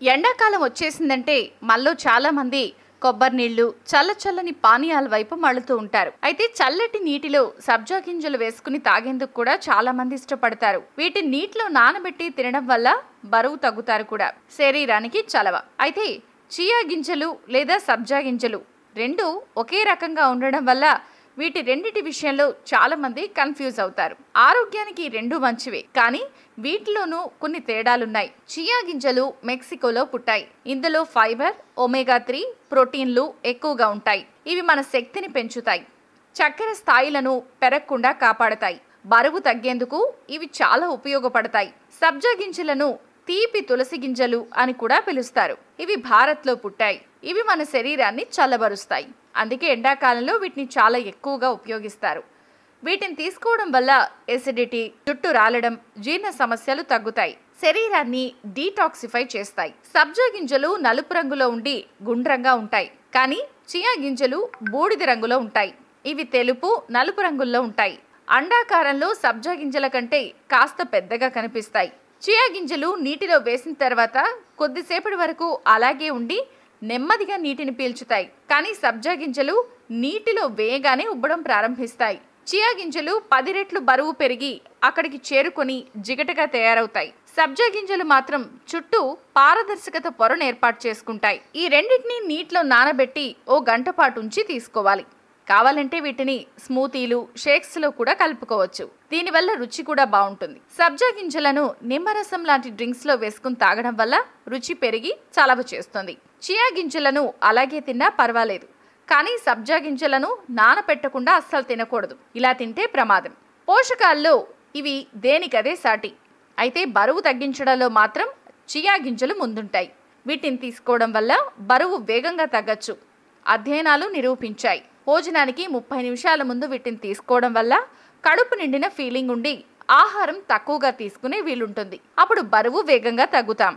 ఎండాకాలం వచ్చేసిందంటే మనలో చాలా మంది కొబ్బరి నీళ్ళు చల్ల చల్లని పానీయాల వైపు మళ్ళుతూ ఉంటారు. అయితే చల్లటి నీటిలో సబ్జా గింజలు వేసుకుని తాగేందుకు కూడా చాలా మంది ఇష్టపడతారు. వీటి నీటిలో నానబెట్టి తినడం వల్ల బరువు తగ్గుతారు కూడా. శరీరానికి చలవ. అయితే చియా గింజలు లేదా సబ్జా గింజలు రెండు ఒకే రకంగా ఉండడం వల్ల వీటి రెండిటి విషయంలో చాలా మంది కన్ఫ్యూజ్ అవుతారు. ఆరోగ్యానికి రెండు మంచివే కానీ వీటిలోనూ కొన్ని తేడాలున్నాయి. చియా గింజలు మెక్సికోలో పుట్టాయి. ఇందులో ఫైబర్ ఒమేగా త్రీ ప్రోటీన్లు ఎక్కువగా ఉంటాయి. ఇవి మన శక్తిని పెంచుతాయి. చక్కెర స్థాయిలను పెరగకుండా కాపాడతాయి. బరువు తగ్గేందుకు ఇవి చాలా ఉపయోగపడతాయి. సబ్జా గింజలను తీపి తులసి గింజలు అని కూడా పిలుస్తారు. ఇవి భారత్లో పుట్టాయి. ఇవి మన శరీరాన్ని చల్లబరుస్తాయి. అందుకే ఎండాకాలంలో వీటిని చాలా ఎక్కువగా ఉపయోగిస్తారు. వీటిని తీసుకోవడం వల్ల ఎసిడిటీ జుట్టు రాలడం జీర్ణ సమస్యలు తగ్గుతాయి. శరీరాన్ని డీటాక్సిఫై చేస్తాయి. సబ్జా గింజలు నలుపు రంగులో ఉండి గుండ్రంగా ఉంటాయి. కానీ చియా గింజలు బూడిద రంగులో ఉంటాయి. ఇవి తెలుపు నలుపు రంగుల్లో ఉంటాయి. అండాకారంలో సబ్జా గింజల కంటే కాస్త పెద్దగా కనిపిస్తాయి. చియా గింజలు నీటిలో వేసిన తర్వాత కొద్దిసేపటి వరకు అలాగే ఉండి నెమ్మదిగా నీటిని పీల్చుతాయి. కానీ సబ్జా గింజలు నీటిలో వేయగానే ఉబ్బడం ప్రారంభిస్తాయి. చియా గింజలు పది రెట్లు బరువు పెరిగి అక్కడికి చేరుకొని జిగటగా తయారవుతాయి. సబ్జా గింజలు మాత్రం చుట్టూ పారదర్శకత పొరను ఏర్పాటు చేసుకుంటాయి. ఈ రెండింటిని నీటిలో నానబెట్టి ఓ గంట పాటు ఉంచి తీసుకోవాలి. కావాలంటే వీటిని స్మూతీలు షేక్స్లో కూడా కలుపుకోవచ్చు. దీనివల్ల రుచి కూడా బాగుంటుంది. సబ్జా గింజలను నిమ్మరసం లాంటి డ్రింక్స్లో వేసుకుని తాగడం వల్ల రుచి పెరిగి చలవ చేస్తుంది. చియా గింజలను అలాగే తిన్నా పర్వాలేదు. కానీ సబ్జా గింజలను నానపెట్టకుండా అస్సలు తినకూడదు. ఇలా తింటే ప్రమాదం. పోషకాల్లో ఇవి దేనికదే సాటి. అయితే బరువు తగ్గించడంలో మాత్రం చియా గింజలు ముందుంటాయి. వీటిని తీసుకోవడం వల్ల బరువు వేగంగా తగ్గచ్చు. అధ్యయనాలు నిరూపించాయి. భోజనానికి ముప్పై నిమిషాల ముందు వీటిని తీసుకోవడం వల్ల కడుపు నిండిన ఫీలింగ్ ఉండి ఆహారం తక్కువగా తీసుకునే వీలుంటుంది. అప్పుడు బరువు వేగంగా తగ్గుతాం.